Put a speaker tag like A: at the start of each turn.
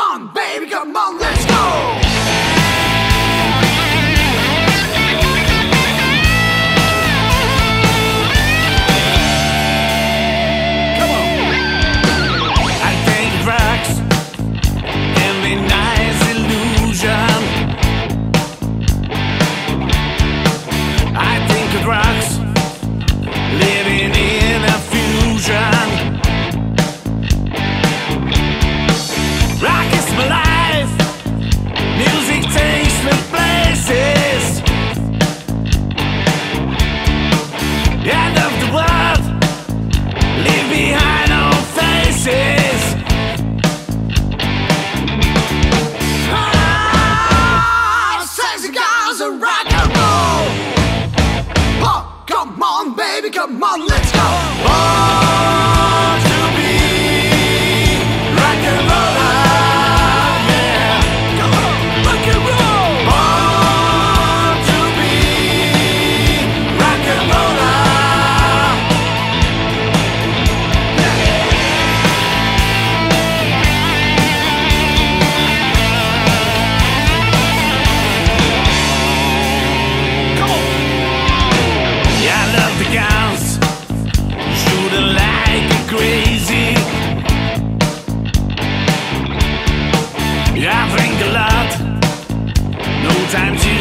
A: on, baby, come on, let's go! Come on, baby, come on, let's go.
B: Oh! Sometimes you